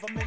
government